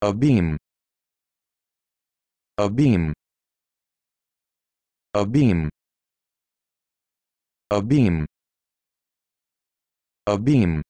A beam. A beam. A beam. A beam. A beam.